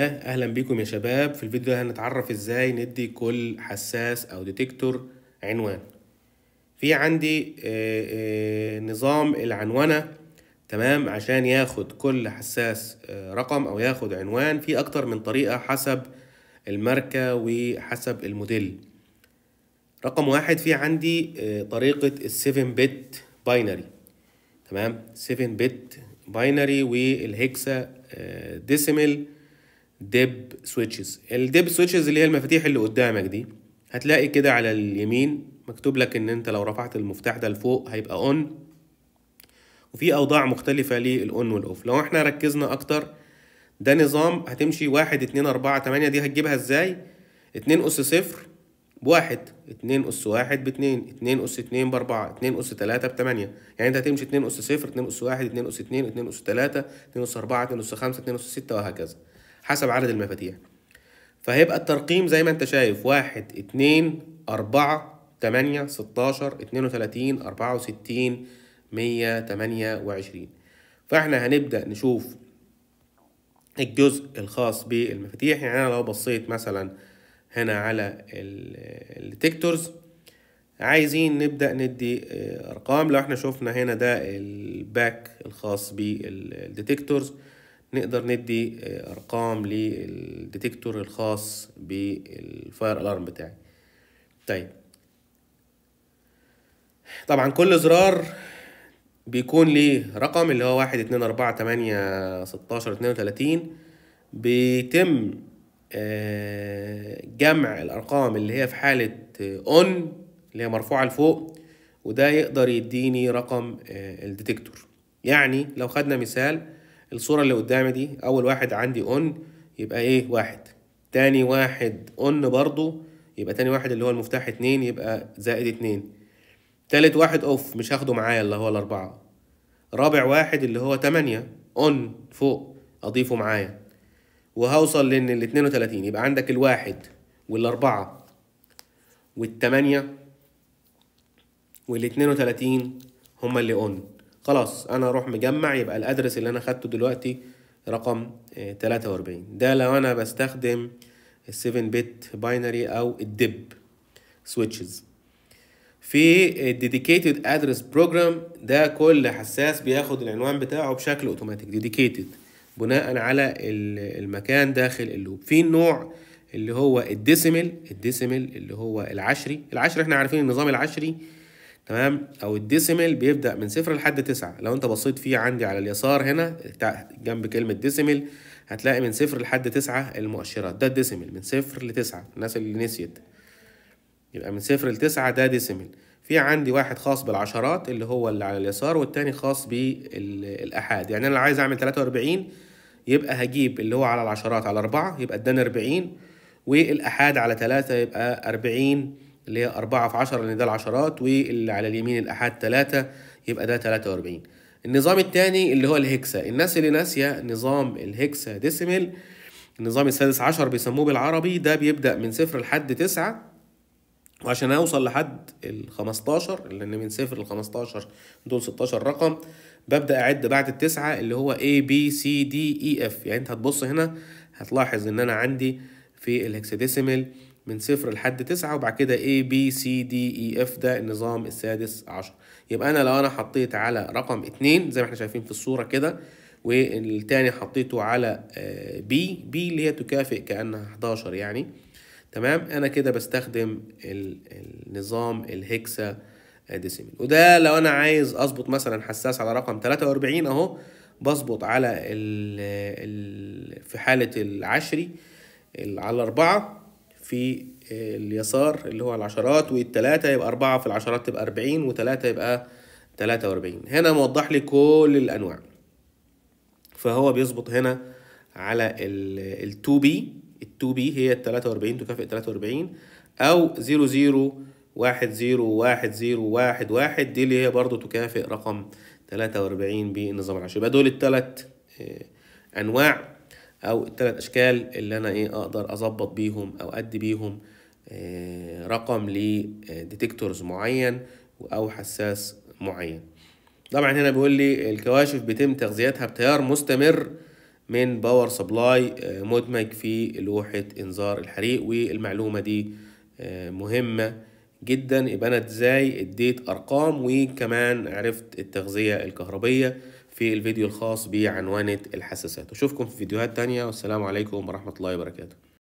أهلا بيكم يا شباب. في الفيديو ده هنتعرف إزاي ندي كل حساس أو detector عنوان. في عندي آه، آه، نظام العنونة تمام؟ عشان ياخد كل حساس آه، رقم أو ياخد عنوان في أكتر من طريقة حسب الماركة وحسب الموديل. رقم واحد في عندي طريقة ال seven bit binary تمام؟ 7 bit binary وال hexadecimal DIP switches ال DIP switches اللي هي المفاتيح اللي قدامك دي هتلاقي كده على اليمين مكتوب لك ان انت لو رفعت المفتاح ده لفوق هيبقى on وفي اوضاع مختلفة لل on وال off لو إحنا ركزنا أكتر ده نظام هتمشي واحد اتنين اربعة تمانية دي هتجيبها إزاي اتنين اس صفر بواحد اتنين اس واحد باتنين اتنين اس اتنين باربعة اتنين اس تلاتة بتمانية يعني انت هتمشي اتنين اس صفر اتنين اس واحد اتنين اس اتنين اتنين اس تلاتة اتنين اس اربعة اتنين اس خمسة اتنين اس ستة وهكذا حسب عدد المفاتيح. فهيبقى الترقيم زي ما انت شايف واحد اتنين أربعة تمانية ستاشر اتنين وتلاتين أربعة وستين مية تمانية وعشرين. فاحنا هنبدأ نشوف الجزء الخاص بالمفاتيح. يعني أنا لو بصيت مثلا هنا على ال detectors عايزين نبدأ ندي آه، أرقام. لو إحنا شفنا هنا ده ال back الخاص بال detectors نقدر ندي آه، أرقام لل detector الخاص بال fire alarm بتاعي. طيب. طبعا كل زرار بيكون ليه رقم اللي هو واحد اتنين أربعة تمانية ستاشر اتنين وتلاتين. بيتم آه، جمع الأرقام اللي هي في حالة on اللي هي مرفوعة لفوق وده يقدر يديني رقم آه، ال detector. يعني لو خدنا مثال الصورة اللي قدامي دي أول واحد عندي on يبقى إيه؟ واحد. تاني واحد on برضو يبقى تاني واحد اللي هو المفتاح اتنين يبقى زائد اتنين. تالت واحد off مش هاخده معايا اللي هو الأربعة. رابع واحد اللي هو تمانية on فوق أضيفه معايا. وهوصل لإن ال 32 يبقى عندك الواحد والأربعة والتمانية وال 32 هما اللي on خلاص أنا أروح مجمع يبقى ال address اللي أنا خدته دلوقتي رقم آه، 43 ده لو أنا بستخدم ال 7 bit binary أو ال DIP switches. في ال dedicated address program ده كل حساس بياخد العنوان بتاعه بشكل automatic. dedicated بناء على ال- المكان داخل ال loop. في نوع اللي هو ال decimal ال decimal اللي هو العشري. العشري إحنا عارفين النظام العشري تمام؟ أو ال decimal بيبدأ من صفر لحد تسعة. لو أنت بصيت فيه عندي على اليسار هنا جنب كلمة decimal هتلاقي من صفر لحد تسعة المؤشرات. ده ال decimal من صفر لتسعة. الناس اللي نسيت. يبقى من صفر لتسعة ده decimal في عندي واحد خاص بالعشرات اللي هو اللي على اليسار والتاني خاص بالآحاد. يعني أنا لو عايز أعمل تلاتة وأربعين يبقى هجيب اللي هو على العشرات على أربعة يبقى اداني أربعين. والآحاد على تلاتة يبقى أربعين. اللي هي أربعة في عشرة لأن ده العشرات واللي على اليمين الآحاد تلاتة يبقى ده تلاتة وأربعين. النظام التاني اللي هو الهكسا الناس اللي ناسية نظام الهكسا ديسيمل النظام السادس عشر بيسموه بالعربي ده بيبدأ من صفر لحد تسعة وعشان أوصل لحد ال 15 لأن من صفر ل 15 دول 16 رقم ببدأ أعد بعد التسعة اللي هو A B C D E F. يعني أنت هتبص هنا هتلاحظ إن أنا عندي في الهكساديسيمال من صفر لحد تسعة وبعد كده A B C D E F ده النظام السادس عشر. يبقى أنا لو أنا حطيت على رقم اتنين زي ما إحنا شايفين في الصورة كده والتاني حطيته على آه، B B اللي هي تكافئ كأنها 11 يعني. تمام؟ أنا كده بستخدم ال- النظام ال hexadecimal وده لو أنا عايز أظبط مثلا حساس على رقم 43 أهو بظبط على في حالة العشري ال- على الأربعة في اليسار اللي هو العشرات والتلاتة يبقى أربعة في العشرات تبقى أربعين وتلاتة يبقى تلاتة وأربعين. هنا موضح لي كل الأنواع. فهو بيظبط هنا على ال 2 B ال 2 بي هي ال 43 تكافئ 43 أو 0 0 1 0 1 0 1 1 دي اللي هي برضو تكافئ رقم 43 بالنظام العشري يبقى دول الثلاث أنواع. أو الثلاث أشكال اللي أنا إيه أقدر أظبط بيهم أو أدي بيهم آه، رقم لديتكتورز معين أو حساس معين. طبعا هنا بيقول لي الكواشف بيتم تغذيتها بتيار مستمر من power supply مدمج في لوحة إنذار الحريق والمعلومة دي مهمة جدا. يبقى أنا إزاي اديت أرقام؟ وكمان عرفت التغذية الكهربية. في الفيديو الخاص بعنوانة الحساسات. أشوفكم في فيديوهات تانية والسلام عليكم ورحمة الله وبركاته.